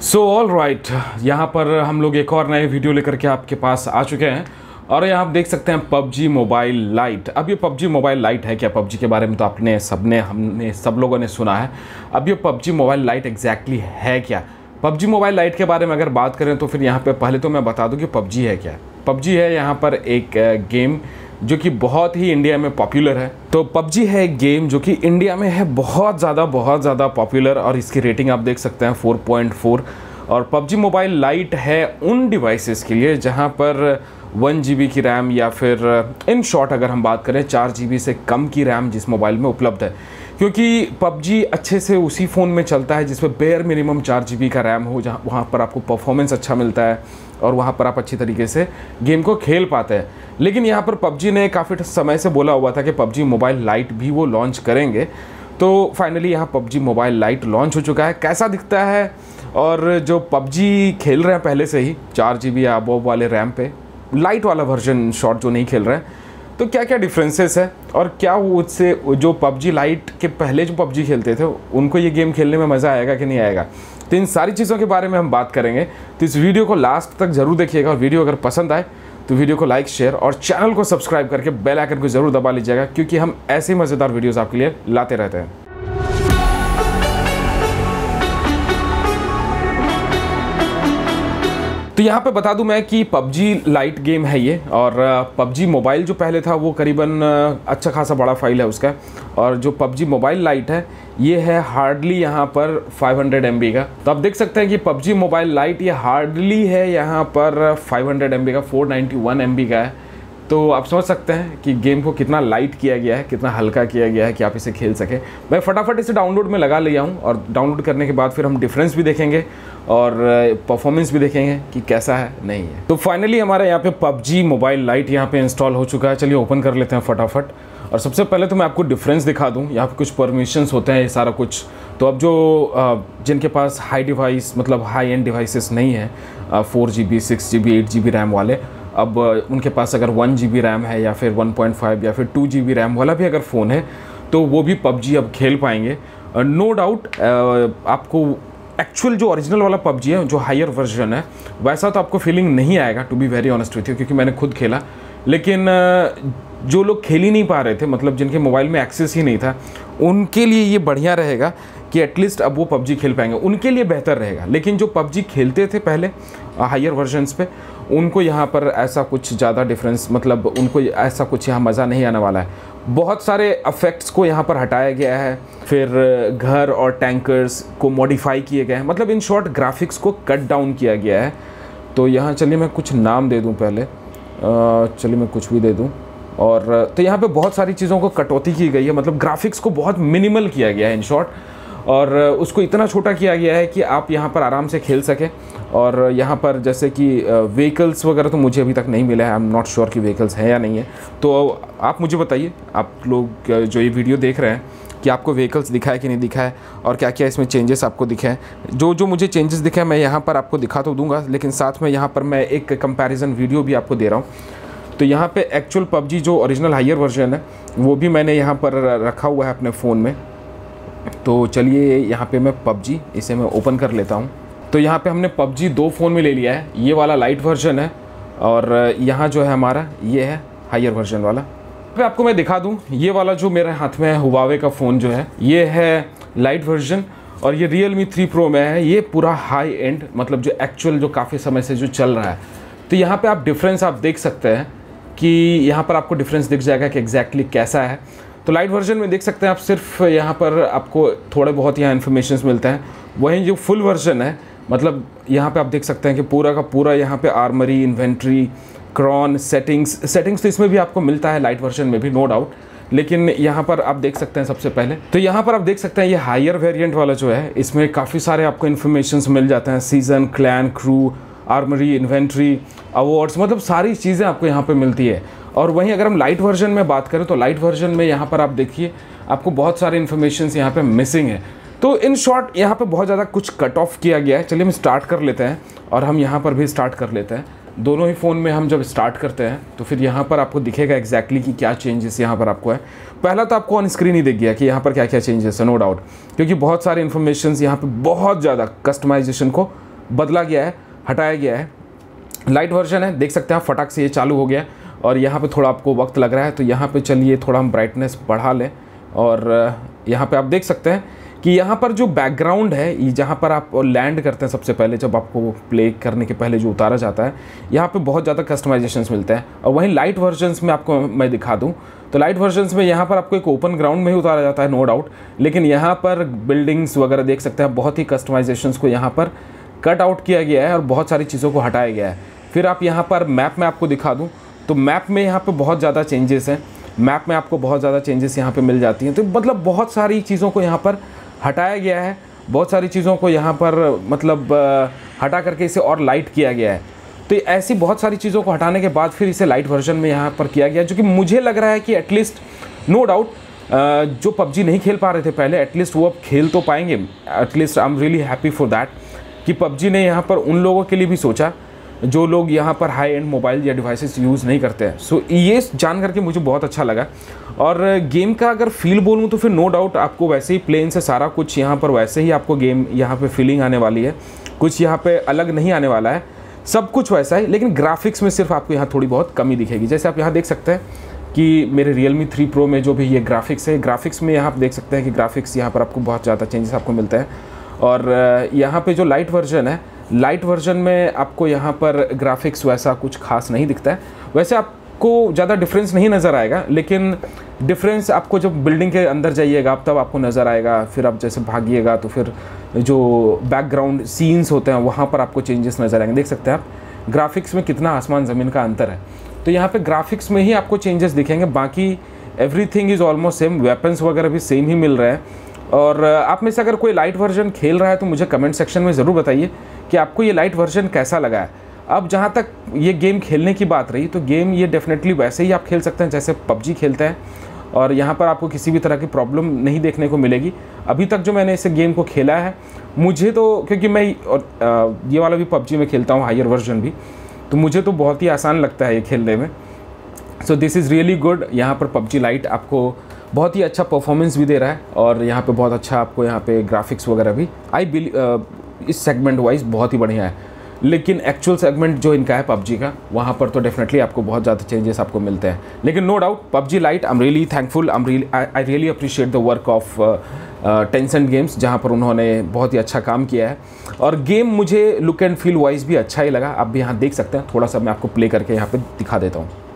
So all right यहाँ पर हम लोग एक और नए वीडियो लेकर के आपके पास आ चुके हैं। और यहाँ आप देख सकते हैं पबजी मोबाइल लाइट अब ये पबजी मोबाइल लाइट है क्या? पबजी के बारे में तो आपने सबने, हमने, सब लोगों ने सुना है। अब ये पबजी मोबाइल लाइट एग्जैक्टली है क्या? पबजी मोबाइल लाइट के बारे में अगर बात करें तो फिर यहाँ पे पहले तो मैं बता दूँ कि पबजी है क्या? पबजी है यहाँ पर एक गेम जो कि बहुत ही इंडिया में पॉपुलर है। तो पबजी है एक गेम जो कि इंडिया में है बहुत ज़्यादा बहुत ज़्यादा पॉपुलर और इसकी रेटिंग आप देख सकते हैं 4.4 और पबजी मोबाइल लाइट है उन डिवाइसेस के लिए जहाँ पर वन जी की रैम या फिर इन शॉर्ट अगर हम बात करें, चार जी से कम की रैम जिस मोबाइल में उपलब्ध है। क्योंकि पबजी अच्छे से उसी फ़ोन में चलता है जिसमें बेयर मिनिमम चार जी का रैम हो, जहाँ वहाँ पर आपको परफॉर्मेंस अच्छा मिलता है और वहाँ पर आप अच्छी तरीके से गेम को खेल पाते हैं। लेकिन यहाँ पर पबजी ने काफ़ी समय से बोला हुआ था कि पबजी मोबाइल लाइट भी वो लॉन्च करेंगे। तो फाइनली यहाँ पबजी मोबाइल लाइट लॉन्च हो चुका है। कैसा दिखता है? और जो पबजी खेल रहे हैं पहले से ही, चार जी बी वाले रैम पे लाइट वाला वर्जन शॉर्ट जो नहीं खेल रहे हैं तो क्या क्या डिफरेंसेस है? और क्या वो उससे जो पबजी लाइट के पहले जो पबजी खेलते थे, उनको ये गेम खेलने में मज़ा आएगा कि नहीं आएगा? तो इन सारी चीज़ों के बारे में हम बात करेंगे। तो इस वीडियो को लास्ट तक ज़रूर देखिएगा और वीडियो अगर पसंद आए तो वीडियो को लाइक शेयर और चैनल को सब्सक्राइब करके बेल आइकन को ज़रूर दबा लीजिएगा, क्योंकि हम ऐसे मज़ेदार वीडियोज़ आपके लिए लाते रहते हैं। तो यहाँ पे बता दूँ मैं कि पबजी लाइट गेम है ये, और पबजी मोबाइल जो पहले था वो करीबन अच्छा खासा बड़ा फ़ाइल है उसका। और जो पबजी मोबाइल लाइट है, ये है हार्डली यहाँ पर 500 हंड्रेड का। तो आप देख सकते हैं कि पबजी मोबाइल लाइट ये हार्डली है यहाँ पर 500 हंड्रेड का 491 नाइन्टी का है। तो आप समझ सकते हैं कि गेम को कितना लाइट किया गया है, कितना हल्का किया गया है कि आप इसे खेल सकें। मैं फटाफट इसे डाउनलोड में लगा लिया हूँ और डाउनलोड करने के बाद फिर हम डिफरेंस भी देखेंगे और परफॉर्मेंस भी देखेंगे कि कैसा है, नहीं है। तो फाइनली हमारे यहाँ पे पबजी मोबाइल लाइट यहाँ पे इंस्टॉल हो चुका है। चलिए ओपन कर लेते हैं फटाफट। और सबसे पहले तो मैं आपको डिफरेंस दिखा दूँ। यहाँ पे कुछ परमिशंस होते हैं, ये सारा कुछ। तो अब जो जिनके पास हाई डिवाइस मतलब हाई एंड डिवाइसेस नहीं है four G B six G B eight G B RAM वाले अब उनके पास अगर वन जी रैम है या फिर वन पॉइंट फाइव या फिर टू जी रैम वाला भी अगर फ़ोन है तो वो भी पबजी अब खेल पाएँगे। नो डाउट आपको एक्चुअल जो ओरिजिनल वाला पबजी है, जो हायर वर्जन है, वैसा तो आपको फीलिंग नहीं आएगा to be very honest with you क्योंकि मैंने खुद खेला। लेकिन जो लोग खेल ही नहीं पा रहे थे मतलब जिनके मोबाइल में एक्सेस ही नहीं था, उनके लिए ये बढ़िया रहेगा कि एटलीस्ट अब वो पबजी खेल पाएँगे। उनके लिए बेहतर रहेगा। लेकिन जो पबजी खेलते थे पहले हायर वर्जन्स पे, उनको यहाँ पर ऐसा कुछ ज़्यादा डिफरेंस मतलब उनको ऐसा कुछ यहाँ मज़ा नहीं आने वाला है। बहुत सारे अफेक्ट्स को यहाँ पर हटाया गया है। फिर, घर और टैंकर्स को मॉडिफाई किए गए हैं। मतलब इन शॉर्ट ग्राफिक्स को कट डाउन किया गया है। तो यहाँ, चलिए मैं कुछ नाम दे दूँ पहले। चलिए मैं कुछ भी दे दूँ। और तो यहाँ पे बहुत सारी चीज़ों को कटौती की गई है। मतलब ग्राफिक्स को बहुत मिनिमल किया गया है इन शॉर्ट और उसको इतना छोटा किया गया है कि आप यहाँ पर आराम से खेल सकें। और यहाँ पर जैसे कि व्हीकल्स वगैरह तो मुझे अभी तक नहीं मिला है। आई एम नॉट श्योर कि व्हीकल्स हैं या नहीं है। तो आप मुझे बताइए, आप लोग जो ये वीडियो देख रहे हैं, कि आपको व्हीकल्स दिखा है कि नहीं दिखा है? और क्या क्या इसमें चेंजेस आपको दिखे हैं? जो जो मुझे चेंजेस दिखे मैं यहाँ पर आपको दिखा तो दूँगा, लेकिन साथ में यहाँ पर मैं एक कंपैरिजन वीडियो भी आपको दे रहा हूँ। तो यहाँ पे एक्चुअल पबजी जो ओरिजिनल हायर वर्जन है, वो भी मैंने यहाँ पर रखा हुआ है अपने फ़ोन में। तो चलिए यहाँ पे मैं पबजी, इसे मैं ओपन कर लेता हूँ। तो यहाँ पे हमने पबजी दो फ़ोन में ले लिया है। ये वाला लाइट वर्जन है और यहाँ जो है हमारा, ये है हायर वर्जन वाला। पे आपको मैं दिखा दूँ, ये वाला जो मेरे हाथ में है हुवावे का फ़ोन जो है, ये है लाइट वर्जन और ये रियल मी थ्री प्रो में है। ये पूरा हाई एंड मतलब जो एक्चुअल जो काफ़ी समय से जो चल रहा है। तो यहाँ पे आप डिफरेंस आप देख सकते हैं कि यहाँ पर आपको डिफरेंस दिख जाएगा कि एग्जैक्टली exactly कैसा है। तो लाइट वर्जन में देख सकते हैं आप, सिर्फ़ यहाँ पर आपको थोड़े बहुत यहाँ इन्फॉर्मेशन मिलते हैं। वहीं जो फुल वर्जन है मतलब यहाँ पे आप देख सकते हैं कि पूरा का पूरा यहाँ पे आर्मरी इन्वेंट्री क्रॉन सेटिंग्स सेटिंग्स तो इसमें भी आपको मिलता है लाइट वर्जन में भी नो डाउट लेकिन यहाँ पर आप देख सकते हैं सबसे पहले। तो यहाँ पर आप देख सकते हैं ये हायर वेरिएंट वाला जो है, इसमें काफ़ी सारे आपको इन्फॉर्मेशन मिल जाते हैं। Season clan crew armoury inventory awards मतलब सारी चीज़ें आपको यहाँ पर मिलती है। और वहीं अगर हम लाइट वर्जन में बात करें तो लाइट वर्जन में यहाँ पर आप देखिए, आपको बहुत सारे इन्फॉर्मेशन यहाँ पे मिसिंग है। तो इन शॉर्ट यहाँ पे बहुत ज़्यादा कुछ कट ऑफ़ किया गया है। चलिए हम स्टार्ट कर लेते हैं और हम यहाँ पर भी स्टार्ट कर लेते हैं। दोनों ही फ़ोन में हम जब स्टार्ट करते हैं तो फिर यहाँ पर आपको दिखेगा एग्जैक्टली कि क्या चेंजेस यहाँ पर आपको है। पहला तो आपको ऑन स्क्रीन ही दिख गया कि यहाँ पर क्या क्या चेंजेस है नो डाउट क्योंकि बहुत सारे इन्फॉर्मेशन यहाँ पर बहुत ज़्यादा कस्टमाइजेशन को बदला गया है, हटाया गया है। लाइट वर्जन है, देख सकते हैं आप, फटाक से ये चालू हो गया और यहाँ पे थोड़ा आपको वक्त लग रहा है तो यहाँ पे चलिए, थोड़ा हम ब्राइटनेस बढ़ा लें। और यहाँ पे आप देख सकते हैं कि यहाँ पर जो बैकग्राउंड है जहाँ पर आप लैंड करते हैं सबसे पहले, जब आपको प्ले करने के पहले जो उतारा जाता है, यहाँ पे बहुत ज़्यादा कस्टमाइजेशन मिलते हैं। और वहीं लाइट वर्जन्स में आपको मैं दिखा दूँ तो लाइट वर्जन्स में यहाँ पर आपको एक ओपन ग्राउंड में ही उतारा जाता है नो डाउट लेकिन यहाँ पर बिल्डिंग्स वगैरह देख सकते हैं, बहुत ही कस्टमाइजेशन को यहाँ पर कट आउट किया गया है और बहुत सारी चीज़ों को हटाया गया है। फिर आप यहाँ पर मैप में आपको दिखा दूँ तो मैप में यहाँ पर बहुत ज़्यादा चेंजेस हैं। मैप में आपको बहुत ज़्यादा चेंजेस यहाँ पे मिल जाती हैं। तो मतलब बहुत सारी चीज़ों को यहाँ पर हटाया गया है। बहुत सारी चीज़ों को यहाँ पर मतलब हटा करके इसे और लाइट किया गया है। तो ऐसी बहुत सारी चीज़ों को हटाने के बाद फिर इसे लाइट वर्जन में यहाँ पर किया गया जो कि मुझे लग रहा है कि एटलीस्ट नो डाउट जो पबजी नहीं खेल पा रहे थे पहले एटलीस्ट वो अब खेल तो पाएँगे। At least I am really happy for that कि पबजी ने यहाँ पर उन लोगों के लिए भी सोचा। जो लोग यहाँ पर हाई एंड मोबाइल या डिवाइसेस यूज़ नहीं करते हैं। सो so, ये जान करके मुझे बहुत अच्छा लगा। और गेम का अगर फील बोलूँ तो फिर नो डाउट आपको वैसे ही प्लेन से सारा कुछ यहाँ पर वैसे ही आपको गेम यहाँ पे फीलिंग आने वाली है। कुछ यहाँ पे अलग नहीं आने वाला है। सब कुछ वैसा है लेकिन ग्राफिक्स में सिर्फ़ आपको यहाँ थोड़ी बहुत कमी दिखेगी। जैसे आप यहाँ देख सकते हैं कि मेरे Realme 3 Pro में जो भी ये ग्राफिक्स है ग्राफिक्स में यहाँ आप देख सकते हैं कि ग्राफिक्स यहाँ पर आपको बहुत ज़्यादा चेंजेस आपको मिलते हैं। और यहाँ पे जो लाइट वर्जन है लाइट वर्जन में आपको यहाँ पर ग्राफिक्स वैसा कुछ खास नहीं दिखता है। वैसे आपको ज़्यादा डिफरेंस नहीं नज़र आएगा, लेकिन डिफरेंस आपको जब बिल्डिंग के अंदर जाइएगा आप तब आपको नज़र आएगा। फिर आप जैसे भागिएगा तो फिर जो बैकग्राउंड सीन्स होते हैं, वहाँ पर आपको चेंजेस नज़र आएँगे। देख सकते हैं आप ग्राफिक्स में कितना आसमान ज़मीन का अंतर है। तो यहाँ पे ग्राफिक्स में ही आपको चेंजेस दिखेंगे। बाकी everything is almost same weapons वगैरह भी सेम ही मिल रहे हैं। और आप में से अगर कोई लाइट वर्जन खेल रहा है तो मुझे कमेंट सेक्शन में ज़रूर बताइए कि आपको ये लाइट वर्जन कैसा लगा है। अब जहाँ तक ये गेम खेलने की बात रही तो गेम ये डेफिनेटली वैसे ही आप खेल सकते हैं, जैसे पबजी खेलते हैं। और यहाँ पर आपको किसी भी तरह की प्रॉब्लम नहीं देखने को मिलेगी। अभी तक जो मैंने इस गेम को खेला है, मुझे तो क्योंकि मैं, और ये वाला भी पबजी में खेलता हूँ हायर वर्जन भी तो मुझे तो बहुत ही आसान लगता है ये खेलने में। So this is really good यहाँ पर पबजी लाइट आपको बहुत ही अच्छा परफॉर्मेंस भी दे रहा है और यहाँ पे बहुत अच्छा आपको यहाँ पे ग्राफिक्स वगैरह भी। आई बिलीव इस सेगमेंट वाइज बहुत ही बढ़िया है। लेकिन एक्चुअल सेगमेंट जो इनका है पबजी का, वहाँ पर तो डेफिनेटली आपको बहुत ज़्यादा चेंजेस आपको मिलते हैं। लेकिन no doubt PUBG lite I am really thankful I really appreciate the work of Tencent games जहाँ पर उन्होंने बहुत ही अच्छा काम किया है। और गेम मुझे लुक एंड फील वाइज भी अच्छा ही लगा। आप भी यहाँ देख सकते हैं। थोड़ा सा मैं आपको प्ले करके यहाँ पर दिखा देता हूँ।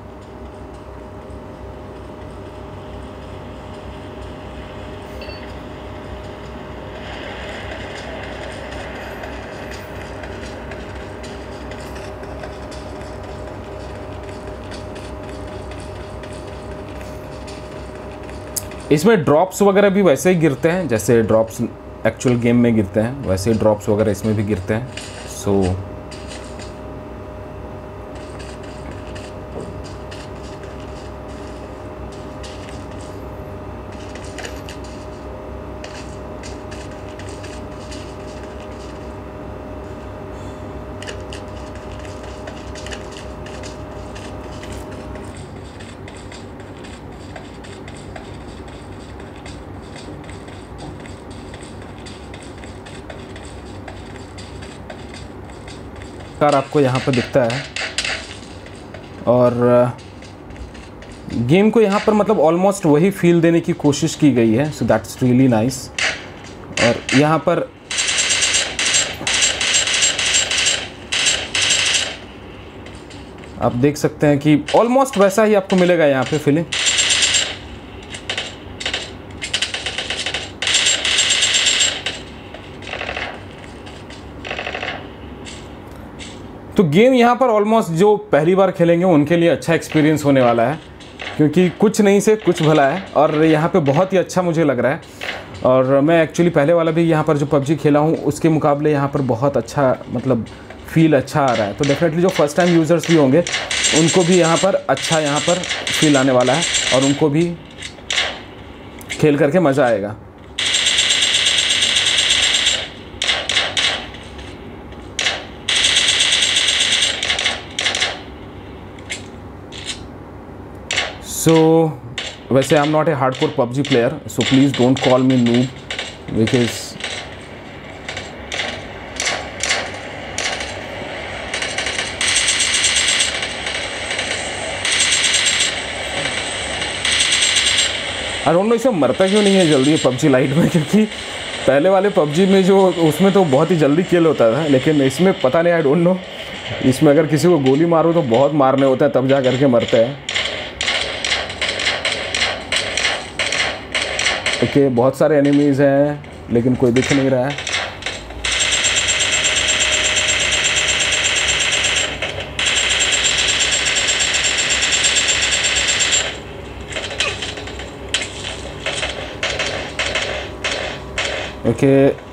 इसमें ड्रॉप्स वगैरह भी वैसे ही गिरते हैं जैसे ड्रॉप्स एक्चुअल गेम में गिरते हैं वैसे ही ड्रॉप्स वगैरह इसमें भी गिरते हैं। सो so, कार आपको यहाँ पर दिखता है। और गेम को यहाँ पर मतलब ऑलमोस्ट वही फील देने की कोशिश की गई है सो दैट्स रियली नाइस और यहाँ पर, आप देख सकते हैं कि ऑलमोस्ट वैसा ही आपको मिलेगा यहाँ पे फीलिंग तो गेम यहाँ पर ऑलमोस्ट जो पहली बार खेलेंगे, उनके लिए अच्छा एक्सपीरियंस होने वाला है, क्योंकि कुछ नहीं से कुछ भला है, और यहाँ पे बहुत ही अच्छा मुझे लग रहा है। और मैं एक्चुअली पहले वाला भी यहाँ पर जो पबजी खेला हूँ, उसके मुकाबले यहाँ पर बहुत अच्छा मतलब फील अच्छा आ रहा है। तो डेफिनेटली जो फ़र्स्ट टाइम यूज़र्स भी होंगे, उनको भी यहाँ पर अच्छा यहाँ पर फील आने वाला है, और उनको भी खेल करके मज़ा आएगा। so, वैसे I am not a hardcore PUBG player so please don't call me noob because I don't know इसे मरता क्यों नहीं है जल्दी पबजी लाइट में, क्योंकि पहले वाले पबजी में जो, उसमें तो बहुत ही जल्दी किल होता था, लेकिन इसमें पता नहीं आई डोंट नो इसमें अगर किसी को गोली मारो तो बहुत मारने होता है, तब जा करके मरते हैं। ओके okay, बहुत सारे एनिमीज़ हैं लेकिन कोई दिख नहीं रहा है। ओके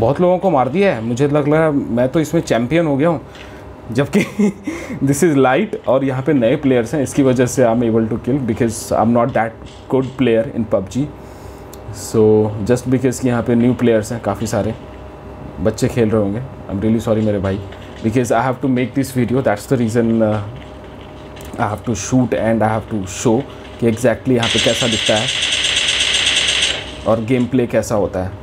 बहुत लोगों को मार दिया है। मुझे लग रहा है, मैं तो इसमें चैम्पियन हो गया हूँ। जबकि दिस इज़ लाइट और यहाँ पे नए प्लेयर्स हैं, इसकी वजह से I am able to kill because I am not that good player in PUBG so just because कि यहाँ पे न्यू प्लेयर्स हैं, काफ़ी सारे बच्चे खेल रहे होंगे। आई एम रियली सॉरी मेरे भाई। Because I have to make this video that's the reason I have to shoot and I have to show कि एग्जैक्टली exactly यहाँ पे कैसा दिखता है और गेम प्ले कैसा होता है।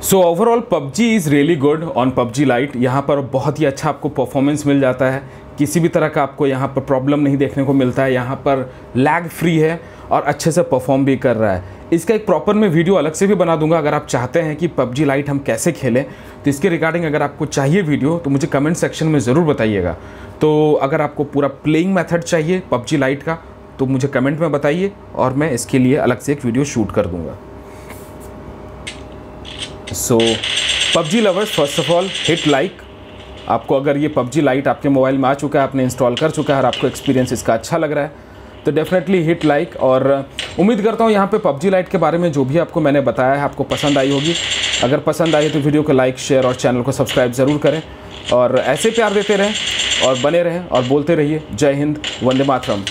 So overall PUBG is really good on PUBG lite यहाँ पर बहुत ही अच्छा आपको परफॉर्मेंस मिल जाता है। किसी भी तरह का आपको यहाँ पर प्रॉब्लम नहीं देखने को मिलता है। यहाँ पर लैग फ्री है और अच्छे से परफॉर्म भी कर रहा है। इसका एक प्रॉपर मैं वीडियो अलग से भी बना दूँगा। अगर आप चाहते हैं कि पबजी लाइट हम कैसे खेलें तो इसके रिगार्डिंग अगर आपको चाहिए वीडियो तो मुझे कमेंट सेक्शन में ज़रूर बताइएगा। तो अगर आपको पूरा प्लेइंग मेथड चाहिए पबजी लाइट का तो मुझे कमेंट में बताइए और मैं इसके लिए अलग से एक वीडियो शूट कर दूँगा। So PUBG lovers first of all hit like आपको अगर ये पबजी लाइट आपके मोबाइल में आ चुका है, आपने इंस्टॉल कर चुका है और आपको एक्सपीरियंस इसका अच्छा लग रहा है तो डेफिनेटली हिट लाइक और, उम्मीद करता हूँ यहाँ पे पबजी लाइट के बारे में जो भी आपको मैंने बताया है, आपको पसंद आई होगी। अगर पसंद आई तो वीडियो को लाइक शेयर और चैनल को सब्सक्राइब ज़रूर करें। और ऐसे प्यार देते रहें और बने रहें और बोलते रहिए, जय हिंद, वंदे मातरम।